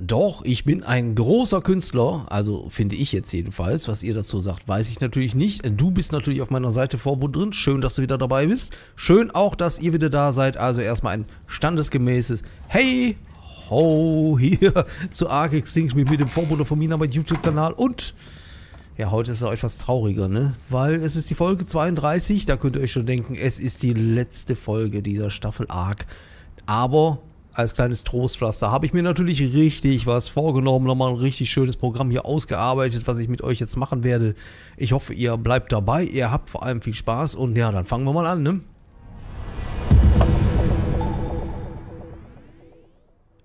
Doch, ich bin ein großer Künstler, also finde ich jetzt jedenfalls. Was ihr dazu sagt, weiß ich natürlich nicht. Du bist natürlich auf meiner Seite drin. Schön, dass du wieder dabei bist. Schön auch, dass ihr wieder da seid. Also erstmal ein standesgemäßes Hey ho hier zu Arc Extinction mit dem Vorbude von mir bei YouTube-Kanal. Und ja, heute ist es auch etwas trauriger, ne? Weil es ist die Folge 32. Da könnt ihr euch schon denken, es ist die letzte Folge dieser Staffel Arc. Aber als kleines Trostpflaster habe ich mir natürlich richtig was vorgenommen, nochmal ein richtig schönes Programm hier ausgearbeitet, was ich mit euch jetzt machen werde. Ich hoffe, ihr bleibt dabei, ihr habt vor allem viel Spaß und ja, dann fangen wir mal an, ne?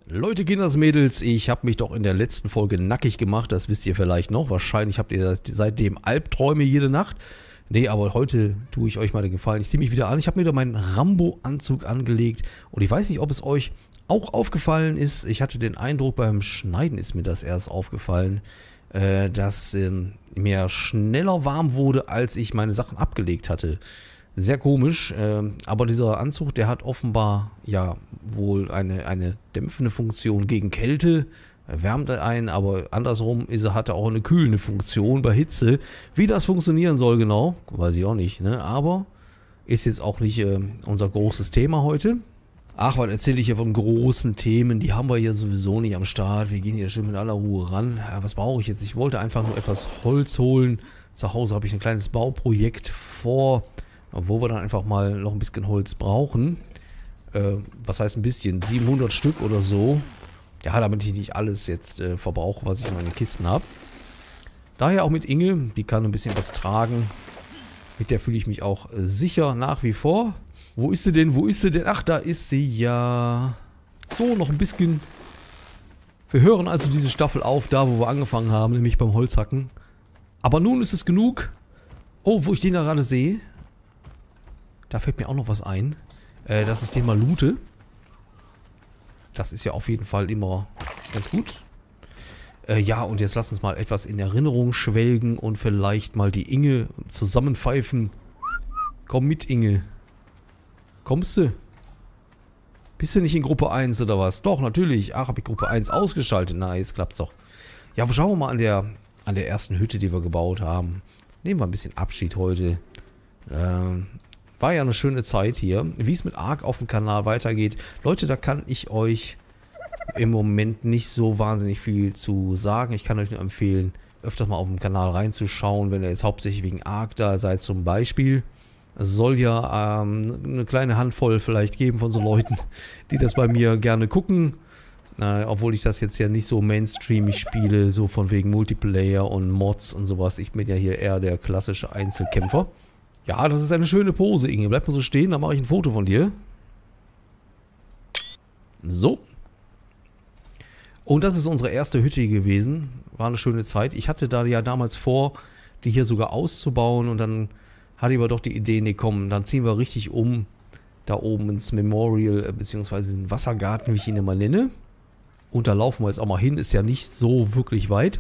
Leute, Kinders, Mädels, ich habe mich doch in der letzten Folge nackig gemacht, das wisst ihr vielleicht noch. Wahrscheinlich habt ihr seitdem Albträume jede Nacht. Nee, aber heute tue ich euch mal den Gefallen. Ich ziehe mich wieder an. Ich habe mir wieder meinen Rambo-Anzug angelegt. Und ich weiß nicht, ob es euch auch aufgefallen ist, ich hatte den Eindruck, beim Schneiden ist mir das erst aufgefallen, äh, dass ähm, mir schneller warm wurde, als ich meine Sachen abgelegt hatte. Sehr komisch, äh, aber dieser Anzug, der hat offenbar ja wohl eine, eine dämpfende Funktion gegen Kälte, er wärmt einen, aber andersrum ist er, hat er auch eine kühlende Funktion bei Hitze. Wie das funktionieren soll genau, weiß ich auch nicht, ne? aber ist jetzt auch nicht äh, unser großes Thema heute. Ach, was erzähle ich hier von großen Themen? Die haben wir hier sowieso nicht am Start. Wir gehen hier schön mit aller Ruhe ran. Ja, was brauche ich jetzt? Ich wollte einfach nur etwas Holz holen. Zu Hause habe ich ein kleines Bauprojekt vor, wo wir dann einfach mal noch ein bisschen Holz brauchen. Äh, was heißt ein bisschen? 700 Stück oder so. Ja, damit ich nicht alles jetzt äh, verbrauche, was ich in meinen Kisten habe. Daher auch mit Inge. Die kann ein bisschen was tragen. Mit der fühle ich mich auch äh, sicher nach wie vor. Wo ist sie denn? Wo ist sie denn? Ach, da ist sie ja. So, noch ein bisschen. Wir hören also diese Staffel auf, da wo wir angefangen haben, nämlich beim Holzhacken. Aber nun ist es genug. Oh, wo ich den da gerade sehe. Da fällt mir auch noch was ein. Äh, dass ich den mal loote. Das ist ja auf jeden Fall immer ganz gut. Äh, ja, und jetzt lass uns mal etwas in Erinnerung schwelgen und vielleicht mal die Inge zusammenpfeifen. Komm mit, Inge. Kommst du? Bist du nicht in Gruppe 1 oder was? Doch, natürlich. Ach, habe ich Gruppe 1 ausgeschaltet. Na, jetzt klappt's doch. Ja, schauen wir mal an der, an der ersten Hütte, die wir gebaut haben. Nehmen wir ein bisschen Abschied heute. Ähm, war ja eine schöne Zeit hier. Wie es mit Ark auf dem Kanal weitergeht. Leute, da kann ich euch im Moment nicht so wahnsinnig viel zu sagen. Ich kann euch nur empfehlen, öfter mal auf dem Kanal reinzuschauen, wenn ihr jetzt hauptsächlich wegen Ark da seid zum Beispiel. Es soll ja ähm, eine kleine Handvoll vielleicht geben von so Leuten, die das bei mir gerne gucken. Äh, obwohl ich das jetzt ja nicht so mainstreamig spiele, so von wegen Multiplayer und Mods und sowas. Ich bin ja hier eher der klassische Einzelkämpfer. Ja, das ist eine schöne Pose, Inge. Bleib mal so stehen, dann mache ich ein Foto von dir. So. Und das ist unsere erste Hütte gewesen. War eine schöne Zeit. Ich hatte da ja damals vor, die hier sogar auszubauen und dann hatte ich aber doch die Idee, nee, komm, dann ziehen wir richtig um, da oben ins Memorial, äh, beziehungsweise den Wassergarten, wie ich ihn immer nenne. Und da laufen wir jetzt auch mal hin, ist ja nicht so wirklich weit.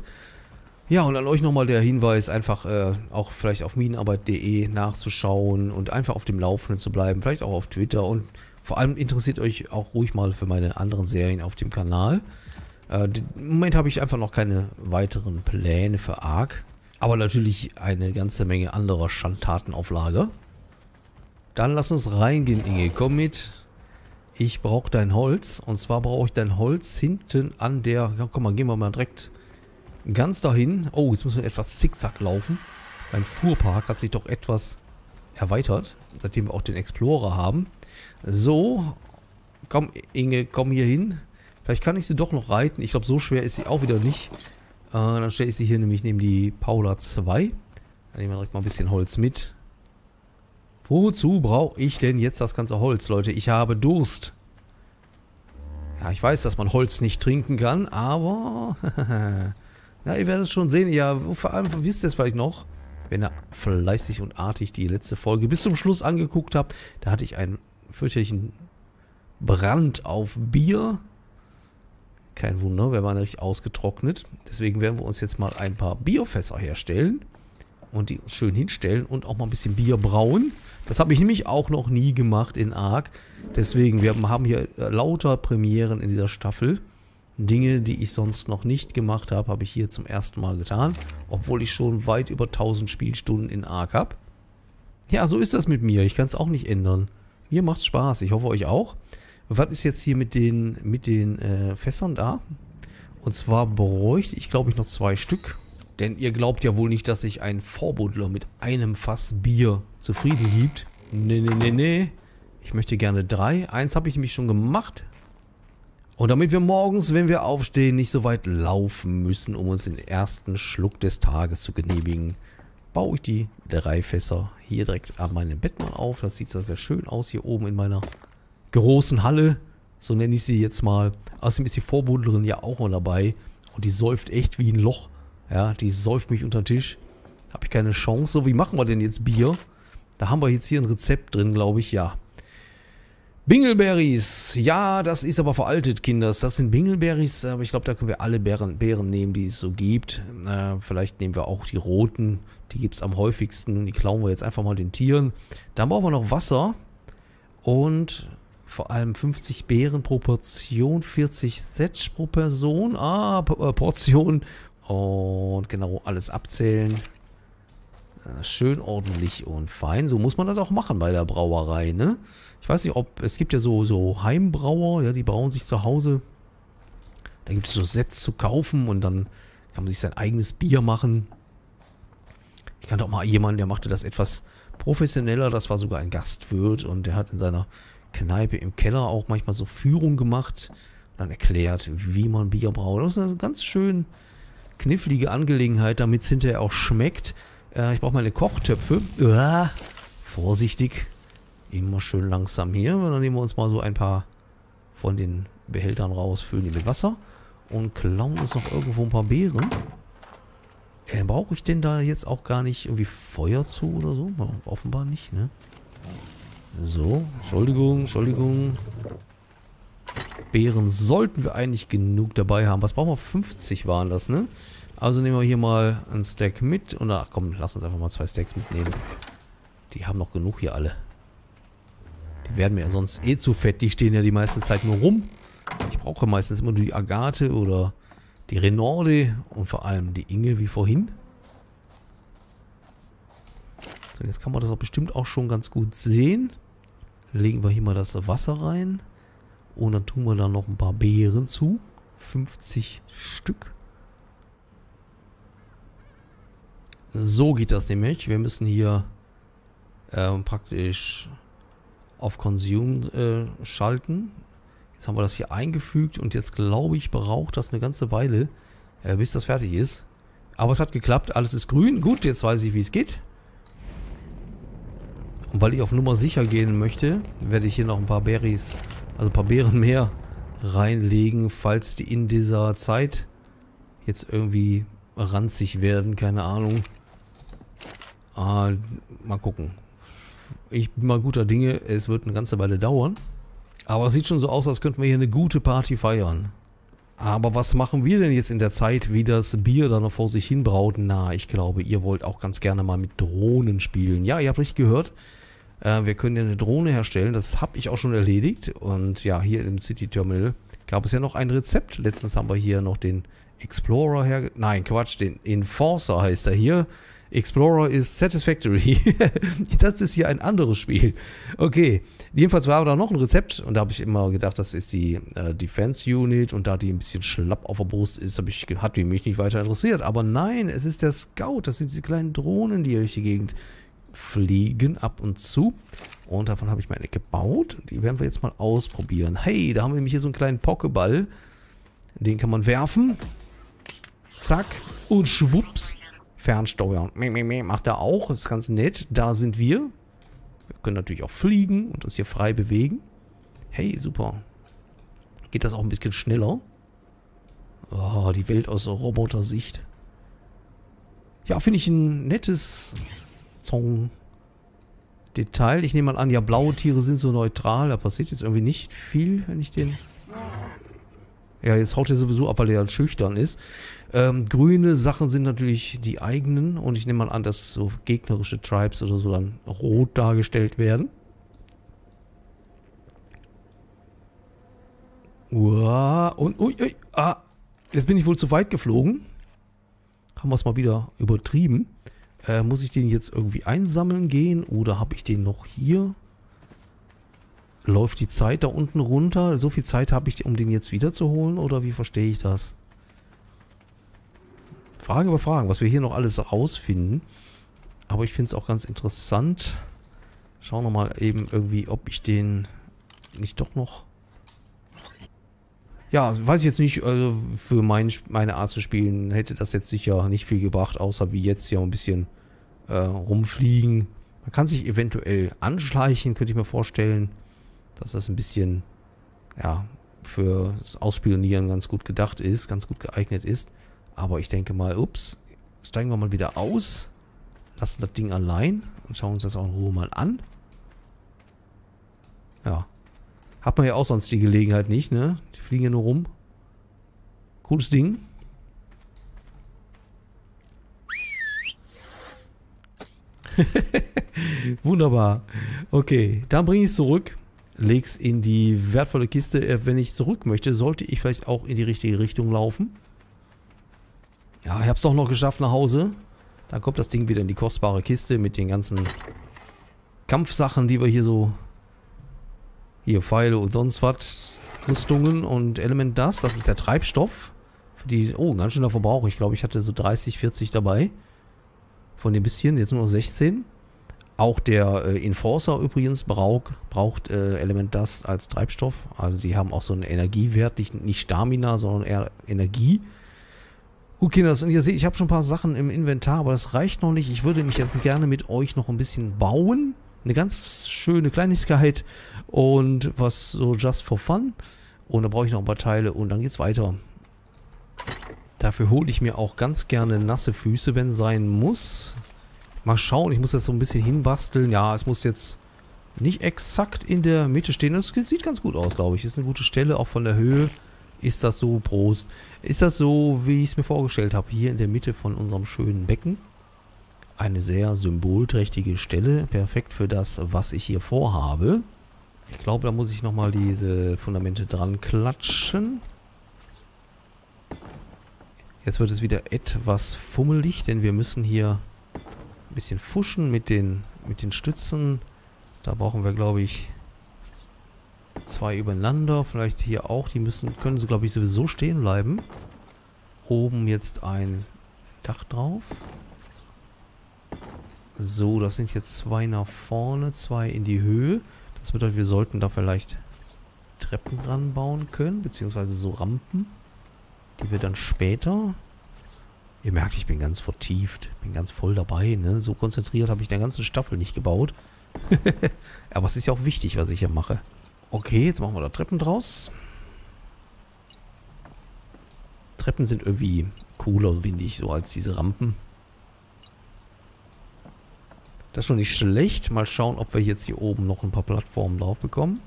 Ja, und an euch nochmal der Hinweis, einfach äh, auch vielleicht auf minenarbeit.de nachzuschauen und einfach auf dem Laufenden zu bleiben, vielleicht auch auf Twitter und vor allem interessiert euch auch ruhig mal für meine anderen Serien auf dem Kanal. Äh, Im Moment habe ich einfach noch keine weiteren Pläne für Ark. Aber natürlich eine ganze Menge anderer Schandtaten auf Lager. Dann lass uns reingehen, Inge. Komm mit. Ich brauche dein Holz. Und zwar brauche ich dein Holz hinten an der... Ja, komm mal, gehen wir mal direkt ganz dahin. Oh, jetzt müssen wir etwas zickzack laufen. Mein Fuhrpark hat sich doch etwas erweitert, seitdem wir auch den Explorer haben. So, komm Inge, komm hier hin. Vielleicht kann ich sie doch noch reiten. Ich glaube, so schwer ist sie auch wieder nicht. Äh, dann stelle ich sie hier nämlich neben die Paula 2. Dann nehmen wir direkt mal ein bisschen Holz mit. Wozu brauche ich denn jetzt das ganze Holz, Leute? Ich habe Durst. Ja, ich weiß, dass man Holz nicht trinken kann, aber... Na, ihr werdet es schon sehen. Ja, vor allem wisst ihr es vielleicht noch, wenn ihr fleißig und artig die letzte Folge bis zum Schluss angeguckt habt. Da hatte ich einen fürchterlichen Brand auf Bier. Kein Wunder, wir waren richtig ausgetrocknet. Deswegen werden wir uns jetzt mal ein paar Bierfässer herstellen und die uns schön hinstellen und auch mal ein bisschen Bier brauen. Das habe ich nämlich auch noch nie gemacht in Ark. Deswegen, wir haben hier lauter Premieren in dieser Staffel. Dinge, die ich sonst noch nicht gemacht habe, habe ich hier zum ersten Mal getan. Obwohl ich schon weit über 1000 Spielstunden in Ark habe. Ja, so ist das mit mir. Ich kann es auch nicht ändern. Mir macht's Spaß. Ich hoffe euch auch. Was ist jetzt hier mit den, mit den äh, Fässern da? Und zwar bräuchte ich, glaube ich, noch zwei Stück. Denn ihr glaubt ja wohl nicht, dass sich ein Vorbuddler mit einem Fass Bier zufrieden gibt. Nee, nee, nee, nee. Ich möchte gerne drei. Eins habe ich nämlich schon gemacht. Und damit wir morgens, wenn wir aufstehen, nicht so weit laufen müssen, um uns den ersten Schluck des Tages zu genehmigen, baue ich die drei Fässer hier direkt an meinem Bett mal auf. Das sieht sehr schön aus hier oben in meiner großen Halle. So nenne ich sie jetzt mal. Außerdem ist die Vorbundlerin ja auch mal dabei. Und die säuft echt wie ein Loch. Ja, die säuft mich unter den Tisch. Habe ich keine Chance. So, wie machen wir denn jetzt Bier? Da haben wir jetzt hier ein Rezept drin, glaube ich. Ja, Bingleberries. Ja, das ist aber veraltet, Kinders. Das sind Bingleberries, aber ich glaube, da können wir alle Beeren, Beeren nehmen, die es so gibt. Äh, vielleicht nehmen wir auch die roten. Die gibt es am häufigsten. Die klauen wir jetzt einfach mal den Tieren. Dann brauchen wir noch Wasser. Und vor allem 50 Beeren pro Portion, 40 Setsch pro Person. Ah, äh, Portion. Und genau, alles abzählen. Äh, schön ordentlich und fein. So muss man das auch machen bei der Brauerei, ne? Ich weiß nicht, ob, es gibt ja so, so Heimbrauer, ja, die brauen sich zu Hause. Da gibt es so Sets zu kaufen und dann kann man sich sein eigenes Bier machen. Ich kannte auch mal jemanden, der machte das etwas professioneller. Das war sogar ein Gastwirt und der hat in seiner Kneipe im Keller auch manchmal so Führung gemacht. Und dann erklärt, wie man Bier braut. Das ist eine ganz schön knifflige Angelegenheit, damit es hinterher auch schmeckt. Äh, ich brauche meine Kochtöpfe. Uah, vorsichtig. Immer schön langsam hier. Und dann nehmen wir uns mal so ein paar von den Behältern raus, füllen die mit Wasser und klauen uns noch irgendwo ein paar Beeren. Äh, Brauche ich denn da jetzt auch gar nicht irgendwie Feuer zu oder so? Offenbar nicht, ne? So, Entschuldigung, Entschuldigung. Beeren sollten wir eigentlich genug dabei haben. Was brauchen wir? 50 waren das, ne? Also nehmen wir hier mal ein Stack mit. Und ach komm, lass uns einfach mal zwei Stacks mitnehmen. Die haben noch genug hier alle. Die werden mir ja sonst eh zu fett. Die stehen ja die meiste Zeit nur rum. Ich brauche meistens immer nur die Agathe oder die Renorde und vor allem die Inge wie vorhin. So, jetzt kann man das auch bestimmt auch schon ganz gut sehen. Legen wir hier mal das Wasser rein. Und dann tun wir da noch ein paar Beeren zu. 50 Stück. So geht das nämlich. Wir müssen hier äh, praktisch auf Consume äh, schalten. Jetzt haben wir das hier eingefügt und jetzt glaube ich, braucht das eine ganze Weile, äh, bis das fertig ist. Aber es hat geklappt, alles ist grün. Gut, jetzt weiß ich, wie es geht. Und weil ich auf Nummer sicher gehen möchte, werde ich hier noch ein paar Berries, also ein paar Beeren mehr reinlegen, falls die in dieser Zeit jetzt irgendwie ranzig werden, keine Ahnung. Ah, mal gucken ich bin mal guter Dinge, es wird eine ganze Weile dauern. Aber es sieht schon so aus, als könnten wir hier eine gute Party feiern. Aber was machen wir denn jetzt in der Zeit, wie das Bier da noch vor sich hin braut? Na, ich glaube, ihr wollt auch ganz gerne mal mit Drohnen spielen. Ja, ihr habt richtig gehört. Äh, wir können ja eine Drohne herstellen. Das habe ich auch schon erledigt. Und ja, hier im City Terminal gab es ja noch ein Rezept. Letztens haben wir hier noch den Explorer her... Nein, Quatsch, den Enforcer heißt er hier. Explorer ist Satisfactory. das ist hier ein anderes Spiel. Okay, jedenfalls war da noch ein Rezept und da habe ich immer gedacht, das ist die äh, Defense Unit und da die ein bisschen schlapp auf der Brust ist, ich, hat die mich nicht weiter interessiert. Aber nein, es ist der Scout. Das sind diese kleinen Drohnen, die durch die Gegend fliegen ab und zu. Und davon habe ich meine gebaut. Die werden wir jetzt mal ausprobieren. Hey, da haben wir nämlich hier so einen kleinen Pokeball. Den kann man werfen. Zack. Und schwupps Fernsteuern. Macht er auch, ist ganz nett. Da sind wir. Wir können natürlich auch fliegen und uns hier frei bewegen. Hey, super. Geht das auch ein bisschen schneller? Oh, die Welt aus Roboter-Sicht. Ja, finde ich ein nettes Song. Detail. Ich nehme mal an, ja, blaue Tiere sind so neutral. Da passiert jetzt irgendwie nicht viel, wenn ich den... Ja, jetzt haut er sowieso ab, weil er schüchtern ist. Ähm, grüne Sachen sind natürlich die eigenen und ich nehme mal an, dass so gegnerische Tribes oder so dann rot dargestellt werden. Uah, und, ui, ui, ah, jetzt bin ich wohl zu weit geflogen. Haben wir es mal wieder übertrieben. Äh, muss ich den jetzt irgendwie einsammeln gehen oder habe ich den noch hier? Läuft die Zeit da unten runter? So viel Zeit habe ich, um den jetzt wiederzuholen oder wie verstehe ich das? Frage über Fragen, was wir hier noch alles rausfinden. Aber ich finde es auch ganz interessant. Schauen wir mal eben irgendwie, ob ich den nicht doch noch... Ja, weiß ich jetzt nicht, also für mein, meine Art zu spielen hätte das jetzt sicher nicht viel gebracht, außer wie jetzt hier ein bisschen äh, rumfliegen. Man kann sich eventuell anschleichen, könnte ich mir vorstellen, dass das ein bisschen, ja, für das Ausspionieren ganz gut gedacht ist, ganz gut geeignet ist. Aber ich denke mal, ups, steigen wir mal wieder aus, lassen das Ding allein und schauen uns das auch in Ruhe mal an. Ja. Hat man ja auch sonst die Gelegenheit nicht, ne? Fliegen ja nur rum. Cooles Ding. Wunderbar. Okay, dann bringe ich es zurück, lege es in die wertvolle Kiste. Äh, wenn ich zurück möchte, sollte ich vielleicht auch in die richtige Richtung laufen. Ja, ich habe es doch noch geschafft nach Hause. Dann kommt das Ding wieder in die kostbare Kiste mit den ganzen Kampfsachen, die wir hier so... Hier, Pfeile und sonst was. Rüstungen und Element das. Das ist der Treibstoff. Für die... Oh, ganz schöner Verbrauch. Ich glaube, ich hatte so 30, 40 dabei. Von dem bisschen. Jetzt nur noch 16. Auch der äh, Enforcer übrigens braucht, braucht äh, Element Dust als Treibstoff. Also die haben auch so einen Energiewert. Nicht, nicht Stamina, sondern eher Energie. Gut, Kinder, und ihr seht, ich habe schon ein paar Sachen im Inventar, aber das reicht noch nicht. Ich würde mich jetzt gerne mit euch noch ein bisschen bauen. Eine ganz schöne Kleinigkeit und was so just for fun. Und da brauche ich noch ein paar Teile und dann geht's weiter. Dafür hole ich mir auch ganz gerne nasse Füße, wenn sein muss. Mal schauen, ich muss das so ein bisschen hinbasteln. Ja, es muss jetzt nicht exakt in der Mitte stehen. Das sieht ganz gut aus, glaube ich. Ist eine gute Stelle, auch von der Höhe. Ist das so, Prost, ist das so, wie ich es mir vorgestellt habe, hier in der Mitte von unserem schönen Becken. Eine sehr symbolträchtige Stelle, perfekt für das, was ich hier vorhabe. Ich glaube, da muss ich nochmal diese Fundamente dran klatschen. Jetzt wird es wieder etwas fummelig, denn wir müssen hier ein bisschen fuschen mit den, mit den Stützen. Da brauchen wir, glaube ich, Zwei übereinander, vielleicht hier auch. Die müssen, können sie, glaube ich, sowieso stehen bleiben. Oben jetzt ein Dach drauf. So, das sind jetzt zwei nach vorne, zwei in die Höhe. Das bedeutet, wir sollten da vielleicht Treppen ranbauen können, beziehungsweise so Rampen, die wir dann später... Ihr merkt, ich bin ganz vertieft, bin ganz voll dabei, ne? So konzentriert habe ich der ganzen Staffel nicht gebaut. Aber es ist ja auch wichtig, was ich hier mache. Okay, jetzt machen wir da Treppen draus. Treppen sind irgendwie cooler, finde ich, so als diese Rampen. Das ist schon nicht schlecht. Mal schauen, ob wir jetzt hier oben noch ein paar Plattformen drauf bekommen.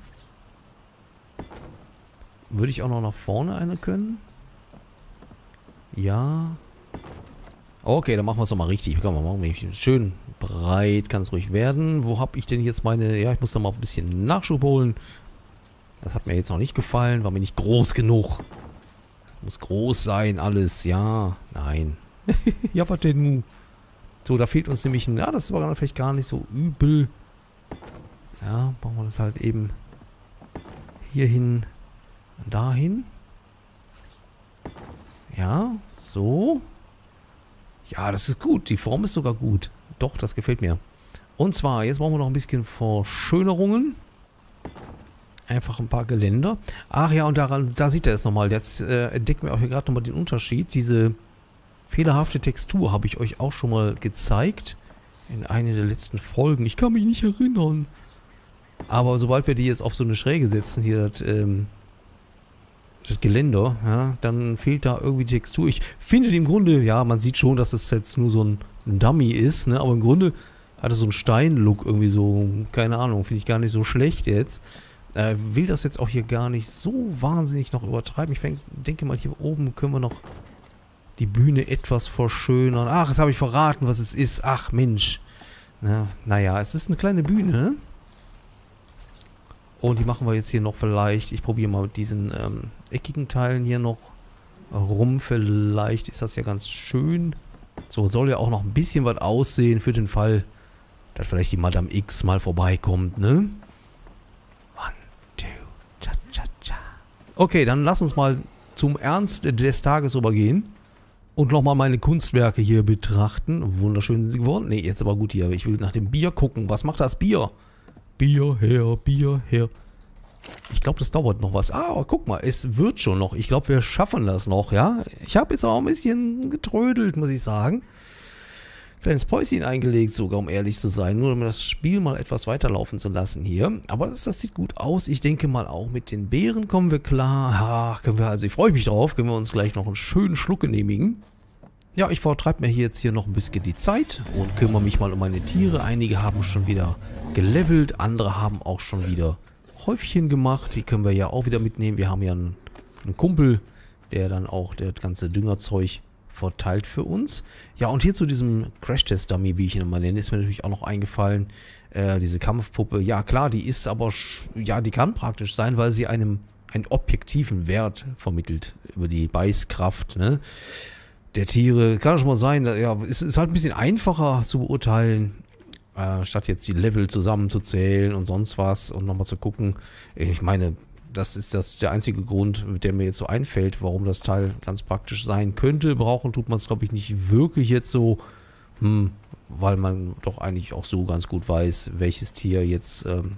Würde ich auch noch nach vorne eine können? Ja. Okay, dann machen wir es doch mal richtig. Komm, machen wir schön breit kann es ruhig werden. Wo habe ich denn jetzt meine... Ja, ich muss da mal ein bisschen Nachschub holen. Das hat mir jetzt noch nicht gefallen, war mir nicht groß genug. Muss groß sein, alles, ja. Nein. ja, was denn nun? So, da fehlt uns nämlich ein... Ja, das war vielleicht gar nicht so übel. Ja, machen wir das halt eben hier hin und dahin. Ja, so. Ja, das ist gut. Die Form ist sogar gut. Doch, das gefällt mir. Und zwar, jetzt brauchen wir noch ein bisschen Verschönerungen. Einfach ein paar Geländer. Ach ja, und daran, da sieht er es nochmal. Jetzt äh, entdecken wir auch hier gerade nochmal den Unterschied. Diese fehlerhafte Textur habe ich euch auch schon mal gezeigt. In einer der letzten Folgen. Ich kann mich nicht erinnern. Aber sobald wir die jetzt auf so eine Schräge setzen, hier das, ähm, das Geländer, ja, dann fehlt da irgendwie Textur. Ich finde im Grunde, ja, man sieht schon, dass es jetzt nur so ein Dummy ist, ne, aber im Grunde hat es so einen Stein-Look irgendwie so, keine Ahnung, finde ich gar nicht so schlecht jetzt. Äh, will das jetzt auch hier gar nicht so wahnsinnig noch übertreiben. Ich denke mal, hier oben können wir noch die Bühne etwas verschönern. Ach, jetzt habe ich verraten, was es ist. Ach, Mensch. Na, naja, es ist eine kleine Bühne. Und die machen wir jetzt hier noch vielleicht. Ich probiere mal diesen ähm, eckigen Teilen hier noch rum. Vielleicht ist das ja ganz schön. So, soll ja auch noch ein bisschen was aussehen für den Fall, dass vielleicht die Madame X mal vorbeikommt, ne? One, two, cha, cha, cha. Okay, dann lass uns mal zum Ernst des Tages übergehen. Und nochmal meine Kunstwerke hier betrachten. Wunderschön sind sie geworden. Ne, jetzt aber gut hier. Ich will nach dem Bier gucken. Was macht das Bier? Bier her, Bier her. Ich glaube, das dauert noch was. Ah, aber guck mal, es wird schon noch. Ich glaube, wir schaffen das noch, ja. Ich habe jetzt auch ein bisschen getrödelt, muss ich sagen. Kleines Päuschen eingelegt sogar, um ehrlich zu sein. Nur um das Spiel mal etwas weiterlaufen zu lassen hier. Aber das, das sieht gut aus. Ich denke mal auch mit den Beeren kommen wir klar. Ja, können wir, also ich freue mich drauf. Können wir uns gleich noch einen schönen Schluck genehmigen. Ja, ich vertreibe mir hier jetzt hier noch ein bisschen die Zeit und kümmere mich mal um meine Tiere. Einige haben schon wieder gelevelt, andere haben auch schon wieder Häufchen gemacht. Die können wir ja auch wieder mitnehmen. Wir haben ja einen, einen Kumpel, der dann auch das ganze Düngerzeug verteilt für uns. Ja, und hier zu diesem Crash-Test-Dummy, wie ich ihn immer nenne, ist mir natürlich auch noch eingefallen, äh, diese Kampfpuppe. Ja, klar, die ist aber, ja, die kann praktisch sein, weil sie einem einen objektiven Wert vermittelt über die Beißkraft, ne? Der Tiere. Kann schon mal sein, ja, es ist halt ein bisschen einfacher zu beurteilen, äh, statt jetzt die Level zusammenzuzählen und sonst was und nochmal zu gucken. Ich meine, das ist das der einzige Grund, der mir jetzt so einfällt, warum das Teil ganz praktisch sein könnte. Brauchen tut man es, glaube ich, nicht wirklich jetzt so, hm, weil man doch eigentlich auch so ganz gut weiß, welches Tier jetzt ähm,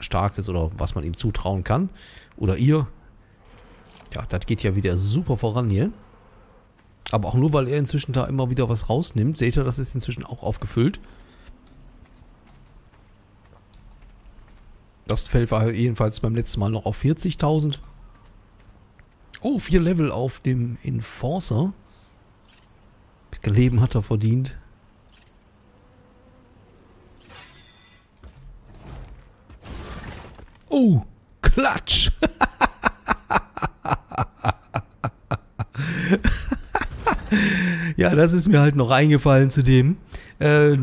stark ist oder was man ihm zutrauen kann. Oder ihr. Ja, das geht ja wieder super voran hier. Aber auch nur, weil er inzwischen da immer wieder was rausnimmt. Seht ihr, das ist inzwischen auch aufgefüllt. Das Feld war jedenfalls beim letzten Mal noch auf 40.000. Oh, vier Level auf dem Enforcer. Leben hat er verdient. Oh, Klatsch. ja, das ist mir halt noch eingefallen zu dem. Äh,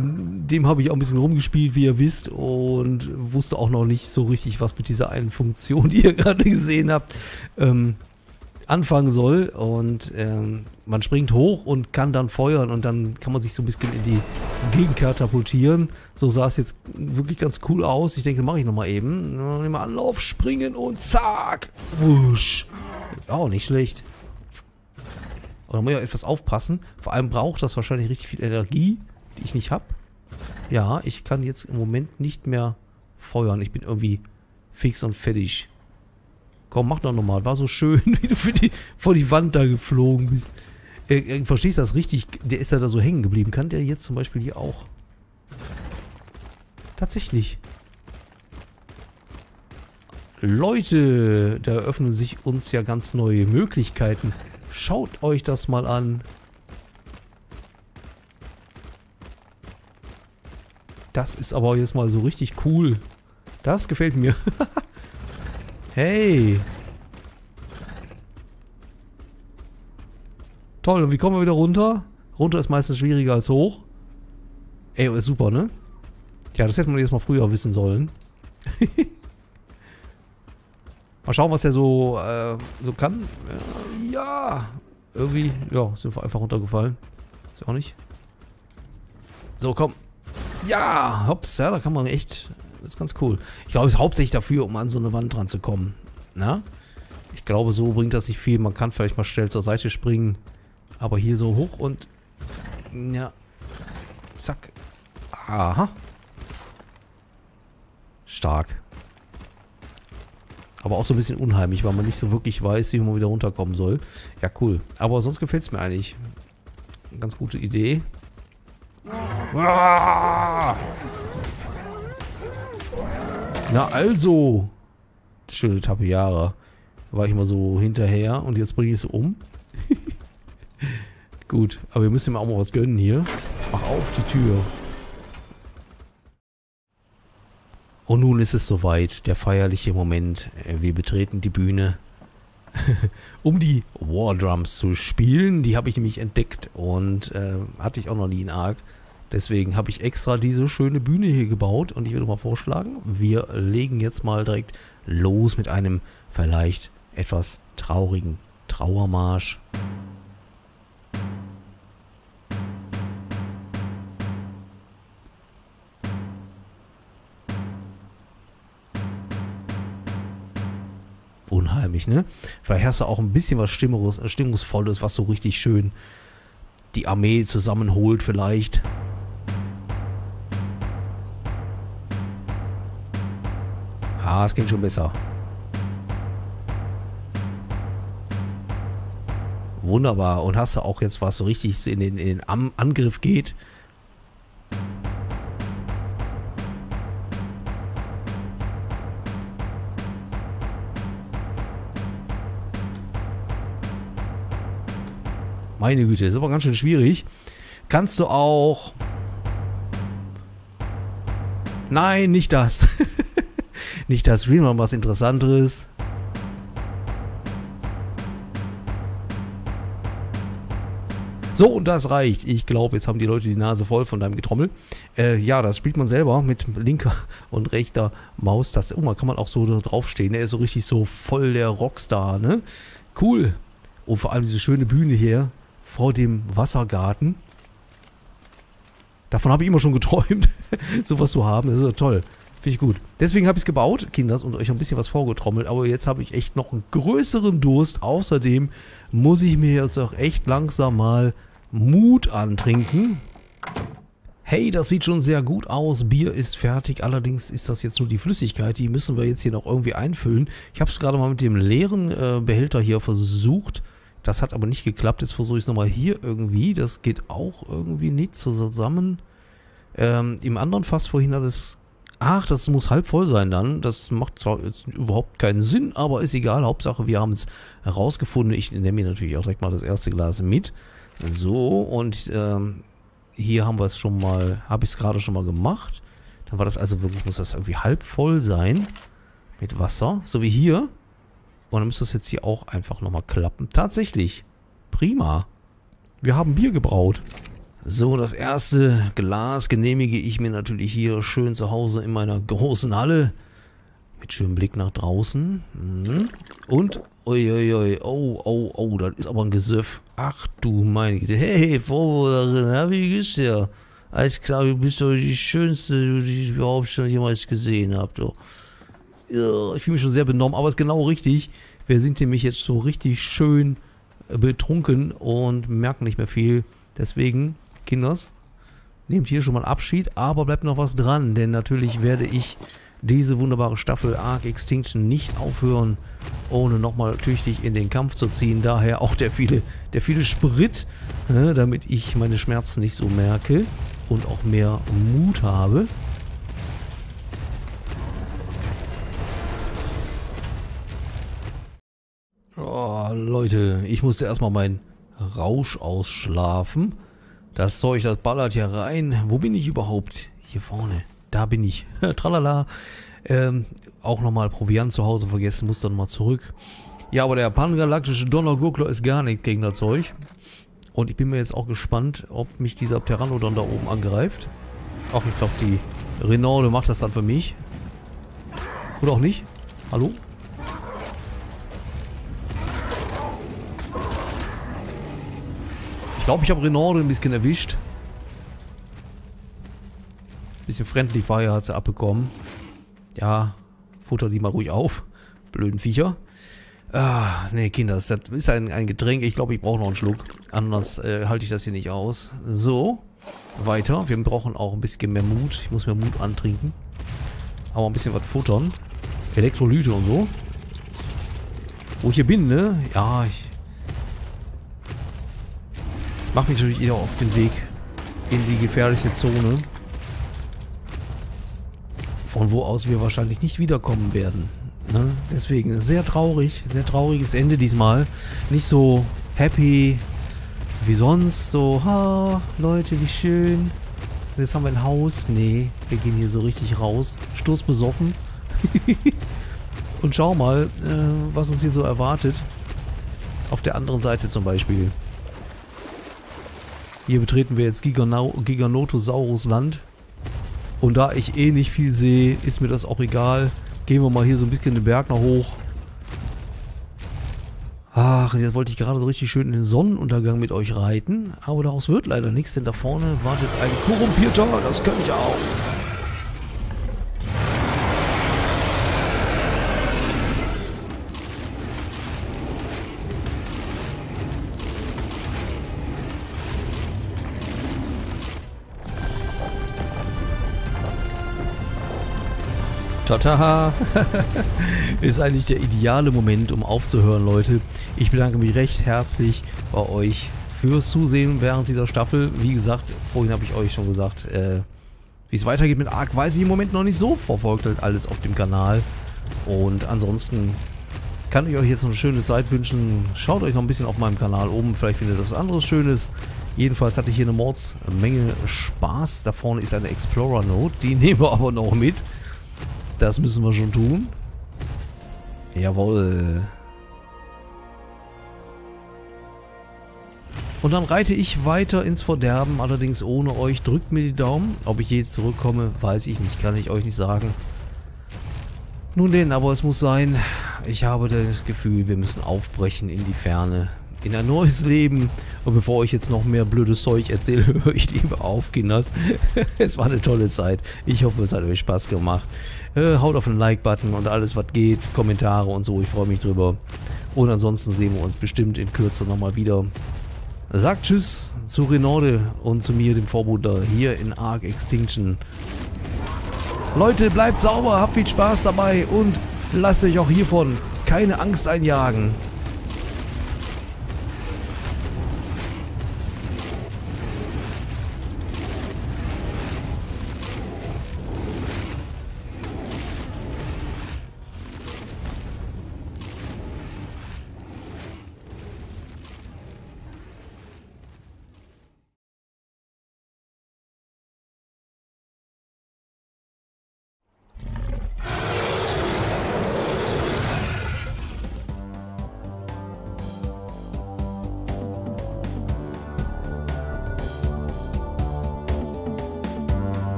dem habe ich auch ein bisschen rumgespielt, wie ihr wisst, und wusste auch noch nicht so richtig, was mit dieser einen Funktion, die ihr gerade gesehen habt, ähm, anfangen soll. Und ähm, man springt hoch und kann dann feuern und dann kann man sich so ein bisschen in die Gegend katapultieren. So sah es jetzt wirklich ganz cool aus. Ich denke, mache ich nochmal eben. Nehmen Anlauf, springen und zack. Wusch. Auch nicht schlecht. Und da muss ich auch etwas aufpassen. Vor allem braucht das wahrscheinlich richtig viel Energie, die ich nicht habe. Ja, ich kann jetzt im Moment nicht mehr feuern. Ich bin irgendwie fix und fertig. Komm, mach doch nochmal. War so schön, wie du für die, vor die Wand da geflogen bist. Äh, äh, verstehst du das richtig? Der ist ja da so hängen geblieben. Kann der jetzt zum Beispiel hier auch? Tatsächlich. Leute, da öffnen sich uns ja ganz neue Möglichkeiten. Schaut euch das mal an. Das ist aber jetzt mal so richtig cool. Das gefällt mir. hey. Toll, und wie kommen wir wieder runter? Runter ist meistens schwieriger als hoch. Ey, ist super, ne? Ja, das hätte man jetzt mal früher wissen sollen. Mal schauen, was er so, äh, so kann. Ja, irgendwie, ja, sind wir einfach runtergefallen. Ist auch nicht. So, komm. Ja, hops, ja, da kann man echt, das ist ganz cool. Ich glaube, es ist hauptsächlich dafür, um an so eine Wand dran zu kommen. Na? Ich glaube, so bringt das nicht viel. Man kann vielleicht mal schnell zur Seite springen. Aber hier so hoch und, ja, zack. Aha. Stark. Aber auch so ein bisschen unheimlich, weil man nicht so wirklich weiß, wie man wieder runterkommen soll. Ja, cool. Aber sonst gefällt es mir eigentlich. Eine ganz gute Idee. Ah! Na also. Schöne Tapiara. War ich mal so hinterher und jetzt bringe ich es um. Gut, aber wir müssen ihm auch mal was gönnen hier. Mach auf die Tür. Und nun ist es soweit, der feierliche Moment. Wir betreten die Bühne, um die War Drums zu spielen. Die habe ich nämlich entdeckt und äh, hatte ich auch noch nie in Ark. Deswegen habe ich extra diese schöne Bühne hier gebaut und ich würde mal vorschlagen, wir legen jetzt mal direkt los mit einem vielleicht etwas traurigen Trauermarsch. Unheimlich, ne? Vielleicht hast du auch ein bisschen was Stimmungs Stimmungsvolles, was so richtig schön die Armee zusammenholt vielleicht. Ah, es ging schon besser. Wunderbar. Und hast du auch jetzt was so richtig in den, in den Angriff geht? Meine Güte, ist aber ganz schön schwierig. Kannst du auch... Nein, nicht das. nicht das. Spielen wir was Interessanteres. So, und das reicht. Ich glaube, jetzt haben die Leute die Nase voll von deinem Getrommel. Äh, ja, das spielt man selber mit linker und rechter Maustaste. Oh, man kann man auch so draufstehen. Er ist so richtig so voll der Rockstar, ne? Cool. Und vor allem diese schöne Bühne hier vor dem Wassergarten. Davon habe ich immer schon geträumt, sowas zu haben. Das ist ja toll. Finde ich gut. Deswegen habe ich es gebaut, Kinders, und euch ein bisschen was vorgetrommelt. Aber jetzt habe ich echt noch einen größeren Durst. Außerdem muss ich mir jetzt auch echt langsam mal Mut antrinken. Hey, das sieht schon sehr gut aus. Bier ist fertig. Allerdings ist das jetzt nur die Flüssigkeit. Die müssen wir jetzt hier noch irgendwie einfüllen. Ich habe es gerade mal mit dem leeren äh, Behälter hier versucht. Das hat aber nicht geklappt. Jetzt versuche ich es nochmal hier irgendwie. Das geht auch irgendwie nicht zusammen. Ähm, Im anderen Fass vorhin hat es... Ach, das muss halb voll sein dann. Das macht zwar überhaupt keinen Sinn, aber ist egal. Hauptsache, wir haben es herausgefunden. Ich nehme mir natürlich auch direkt mal das erste Glas mit. So, und ähm, hier haben wir es schon mal... Habe ich es gerade schon mal gemacht. Dann war das also wirklich... Muss das irgendwie halb voll sein. Mit Wasser. So wie hier. Und dann müsste das jetzt hier auch einfach nochmal klappen. Tatsächlich. Prima. Wir haben Bier gebraut. So, das erste Glas genehmige ich mir natürlich hier schön zu Hause in meiner großen Halle. Mit schönem Blick nach draußen. Mhm. Und, uiuiui, oh, oh, oh, das ist aber ein Gesöff. Ach du meine Güte. Hey, Vorwohnerin, wie geht's dir? Alles klar, du bist doch die Schönste, die ich überhaupt schon jemals gesehen habe. Ich fühle mich schon sehr benommen, aber es ist genau richtig. Wir sind nämlich jetzt so richtig schön äh, betrunken und merken nicht mehr viel. Deswegen, Kinders, nehmt hier schon mal Abschied, aber bleibt noch was dran, denn natürlich werde ich diese wunderbare Staffel Arc Extinction nicht aufhören, ohne nochmal tüchtig in den Kampf zu ziehen. Daher auch der viele, der viele Sprit, äh, damit ich meine Schmerzen nicht so merke und auch mehr Mut habe. Leute, ich musste erstmal meinen Rausch ausschlafen. Das Zeug, das ballert ja rein. Wo bin ich überhaupt? Hier vorne. Da bin ich. Tralala. Ähm, auch nochmal Proviant zu Hause vergessen, muss dann mal zurück. Ja, aber der pangalaktische Donnergurkler ist gar nicht gegen das Zeug. Und ich bin mir jetzt auch gespannt, ob mich dieser Pteranodon da oben angreift. Ach, ich glaube, die Renaude macht das dann für mich. Oder auch nicht. Hallo? Glaube, ich habe Renorde ein bisschen erwischt. Bisschen friendly Fire hat sie abbekommen. Ja, futter die mal ruhig auf. Blöden Viecher. Ah, nee, Kinder, das ist ein, ein Getränk. Ich glaube, ich brauche noch einen Schluck. Anders äh, halte ich das hier nicht aus. So, weiter. Wir brauchen auch ein bisschen mehr Mut. Ich muss mehr Mut antrinken. Aber ein bisschen was futtern. Elektrolyte und so. Wo ich hier bin, ne? Ja, ich mache mich natürlich eher auf den Weg in die gefährliche Zone. Von wo aus wir wahrscheinlich nicht wiederkommen werden. Ne? Deswegen sehr traurig, sehr trauriges Ende diesmal. Nicht so happy wie sonst. So, ha, Leute, wie schön. Jetzt haben wir ein Haus. Nee, wir gehen hier so richtig raus. Sturzbesoffen. Und schau mal, äh, was uns hier so erwartet. Auf der anderen Seite zum Beispiel. Hier betreten wir jetzt Giganotosaurus Land. Und da ich eh nicht viel sehe, ist mir das auch egal. Gehen wir mal hier so ein bisschen den Berg nach hoch. Ach, jetzt wollte ich gerade so richtig schön in den Sonnenuntergang mit euch reiten, aber daraus wird leider nichts, denn da vorne wartet ein korrumpierter, das kann ich auch. Tata! Ist eigentlich der ideale Moment, um aufzuhören, Leute. Ich bedanke mich recht herzlich bei euch fürs Zusehen während dieser Staffel. Wie gesagt, vorhin habe ich euch schon gesagt, äh, wie es weitergeht mit Ark, weiß ich im Moment noch nicht so. Verfolgt halt alles auf dem Kanal. Und ansonsten kann ich euch jetzt noch eine schöne Zeit wünschen. Schaut euch noch ein bisschen auf meinem Kanal oben. Vielleicht findet ihr was anderes Schönes. Jedenfalls hatte ich hier eine Mordsmenge Spaß. Da vorne ist eine Explorer Note. Die nehmen wir aber noch mit. Das müssen wir schon tun. Jawohl. Und dann reite ich weiter ins Verderben, allerdings ohne euch. Drückt mir die Daumen. Ob ich je zurückkomme, weiß ich nicht, kann ich euch nicht sagen. Nun denn, aber es muss sein. Ich habe das Gefühl, wir müssen aufbrechen in die Ferne. In ein neues Leben. Und bevor ich jetzt noch mehr blödes Zeug erzähle, höre ich lieber auf, Kinders. es war eine tolle Zeit. Ich hoffe, es hat euch Spaß gemacht. Äh, haut auf den Like-Button und alles, was geht. Kommentare und so. Ich freue mich drüber. Und ansonsten sehen wir uns bestimmt in Kürze nochmal wieder. Sagt Tschüss zu Renorde und zu mir, dem Vorbuder, hier in Arc Extinction. Leute, bleibt sauber, habt viel Spaß dabei und lasst euch auch hiervon keine Angst einjagen.